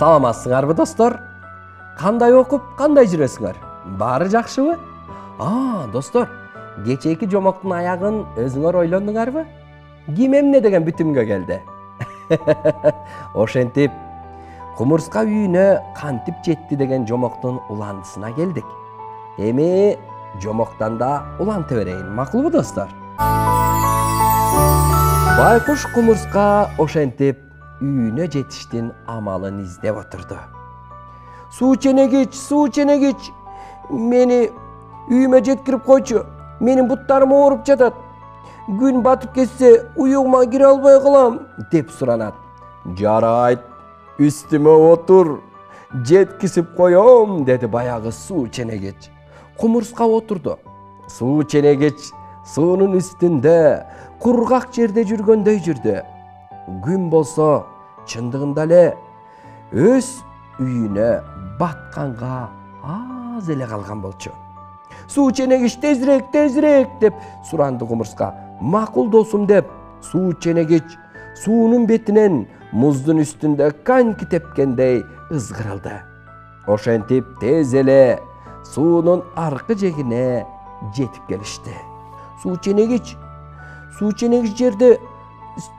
саламатсыңарбы достор кандай окуп кандай жүрөсүңөр баары жакшыбы а достор кечээки жомоктун аягын өзүңөр ойлондуңарбы ким эмне деген бүтүмгө келди ошентип кумурска үйүнө кантип жетти деген жомоктун уландысына келдик эми жомоктон да уланта берейин макулбу достор байкуш кумурска ошентип үйүнө жетиштин амалын издеп отурду суу ченегич суу ченегич мени үйүмө жеткирип койчу менин буттарым ооруп жатат күн батып кетсе уюгума кире албай калам деп суранат жарайт үстүмө отур жеткизип коем деди баягы суу ченегич кумурска отурду суу ченегич суунун үстүндө кургак жерде жүргөндөй жүрдү күн болсо чындыгында эле өз үйүнө батканга аз эле калган болчу. Суу ченегич тезирээк тезирээк деп суранды кумурска макул досум деп суу ченегич суунун бетинен муздун үстүндө коньки тепкендей ызгырылды ошентип тез эле суунун аркы жегине жетип келишти. Суу ченегич суу ченегич жерде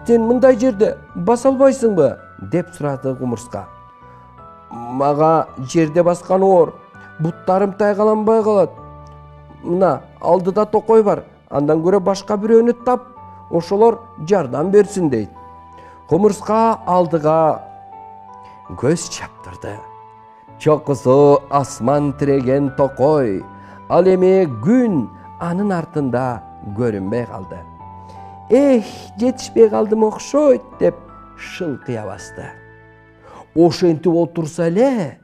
сен мындай жерде баса албайсыңбы деп сурады кумурска мага жерде баскан оор буттарым тайгаланбай калат мына алдыда токой бар андан көрө башка бирөөнү тап ошолор жардам берсин дейт кумурска алдыга көз чаптырды чокусу асман тиреген токой ал эми күн анын артында көрүнбөй калды эх жетишпей калдым окшойт деп шылкыя басты ошентип отурса эле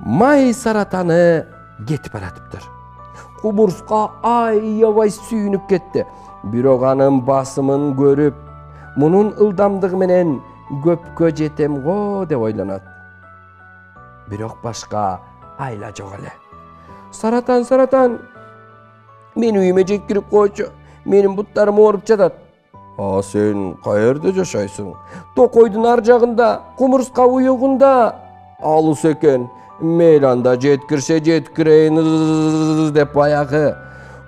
май саратаны кетип баратыптыр кумурска аябай сүйүнүп кетти бирок анын басымын көрүп мунун ылдамдыгы менен көпкө жетем го деп ойлонот бирок башка айла жок эле саратан саратан мени үйүмө жеткирип койчу менин буттарым ооруп жатат а сен каерде жашайсың? Токойдун ар жагында кумурска уюгунда алыс экен мейли анда жеткирсе жеткирейин деп баягы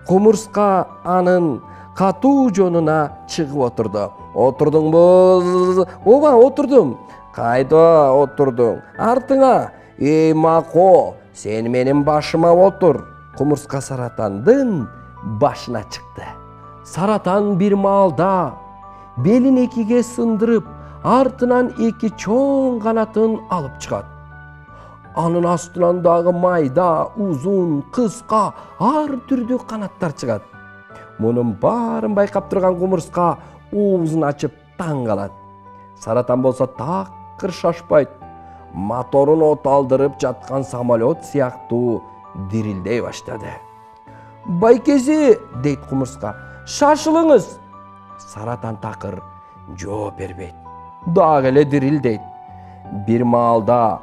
кумурска анын катуу жонуна чыгып отурду отурдуңбу ооба отурдум кайда отурдуң артыңа. Эй мако сен менин башыма отур кумурска саратандын башына чыкты саратан бир маалда белин экиге сындырып артынан эки чоң канатын алып чыгат анын астынан дагы майда узун кыска ар түрдүү канаттар чыгат мунун баарын байкап турган кумурска оозун ачып таң калат саратан болсо такыр шашпайт моторун от алдырып жаткан самолет сыяктуу дирилдей баштады байкеси дейт кумурска шашылыңыз. Саратан такыр жооп бербейт дагы эле дирилдейт бир маалда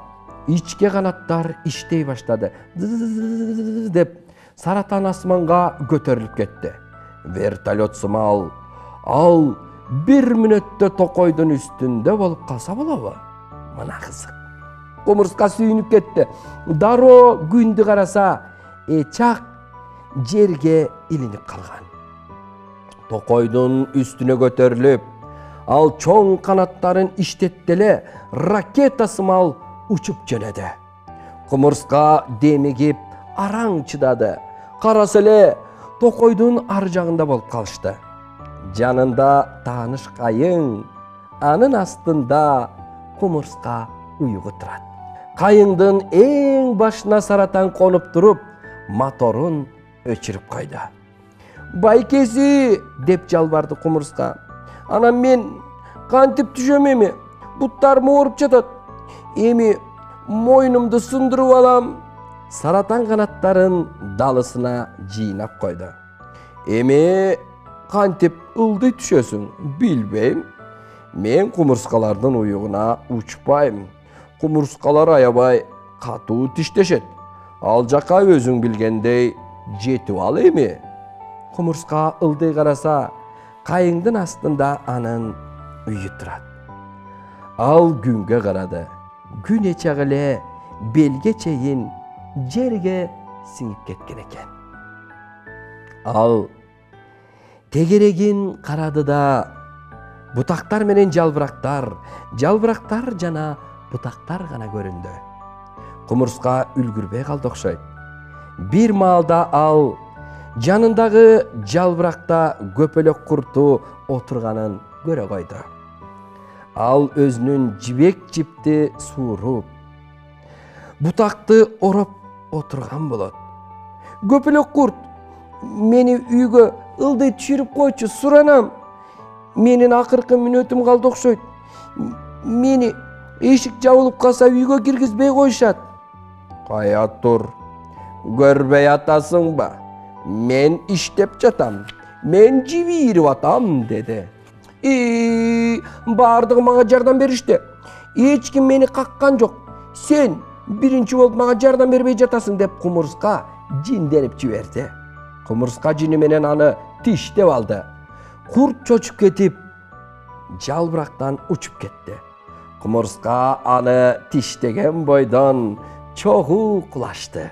ичке канаттар иштей баштады. Деп саратан асманга көтөрүлүп кетти вертолет сымал ал бир мүнөттө токойдун үстүндө болуп калса болобу мына кызык кумурска сүйүнүп кетти дароо күндү караса эчак жерге илинип калган токойдун үстүнө көтөрүлүп ал чоң канаттарын иштетти эле ракета сымал учуп жөнөдү кумурска демигип араң чыдады караса эле токойдун ар жагында болуп калышты жанында тааныш кайың анын астында кумурска уюгу турат кайыңдын эң башына саратан конуп туруп моторун өчүрүп койду байкеси деп жалбарды кумурска анан мен кантип түшөм эми буттарым ооруп жатат эми мойнумду сындырып алам саратан канаттарын далысына жыйнап койду эми кантип ылдый түшөсүң билбейм мен кумурскалардын уюгуна учпайм кумурскалар аябай катуу тиштешет ал жака өзүң билгендей жетип ал эми кумурска ылдый караса кайыңдын астында анын үйү турат ал күнгө карады күн ечак эле белге чейин жерге сиңип кеткен экен ал тегерегин карады да бутактар менен жалбырактар жалбырактар жана бутактар гана көрүндү кумурска үлгүрбөй калды окшойт бир маалда ал жанындагы жалбыракта көпөлөк курту отурганын көрө койду ал өзүнүн жибек жипти сууруп бутакты ороп отурган болот. Көпөлөк курт мени үйгө ылдый түшүрүп койчу суранам менин акыркы мүнөтүм калды окшойт мени эшик жабылып калса үйгө киргизбей коюшат кая тур көрбөй атасыңбы мен иштеп жатам мен жибирип атам деди баардыгы мага жардам беришти эч ким мени каккан жок сен биринчи болуп мага жардам бербей жатасың деп кумурска жинденип жиберди кумурска жини менен аны тиштеп алды курт чочуп кетип жалбырактан учуп кетти кумурска аны тиштеген бойдон чогуу кулашты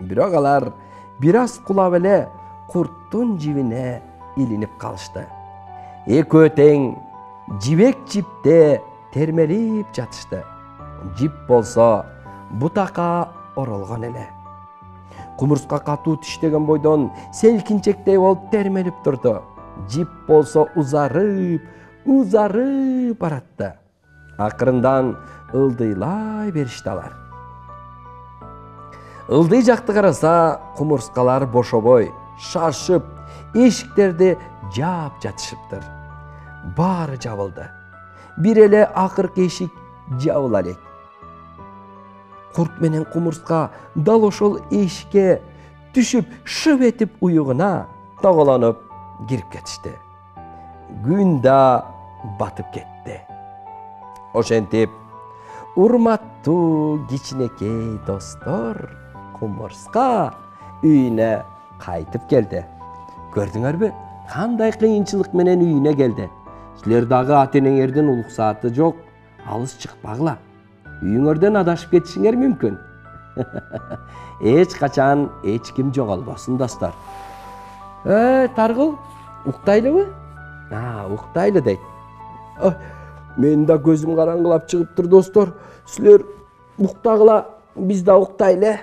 бирок алар бир аз кулап эле курттун жибине илинип калышты экөө тең жибек жипте термелип жатышты жип болсо бутакка оролгон эле кумурска катуу тиштеген бойдон селкинчектей болуп термелип турду жип болсо узарып узарып баратты акырындан ылдыйлай беришти алар ылдый жакты караса кумурскалар бошобой шашып эшиктерди жаап жатышыптыр. Баары жабылды. Бир эле акыркы эшик жабыла элек. Курт менен кумурска дал ошол эшикке түшүп шып этип уюгуна тоголонуп кирип кетишти. Күн да батып кетти. Ошентип урматтуу кичинекей достор кумурска үйүнө кайтып келди көрдүңөрбү кандай кыйынчылык менен үйүнө келди силер дагы ата энеңердин уруксааты жок алыс чыкпагыла үйүңөрдөн адашып эч качан эч ким жоголбосун достор э таргыл уктайлыбы уктайлы дейт менин да көзүм караңгылап чыгыптыр достор силер уктагыла биз да уктайлы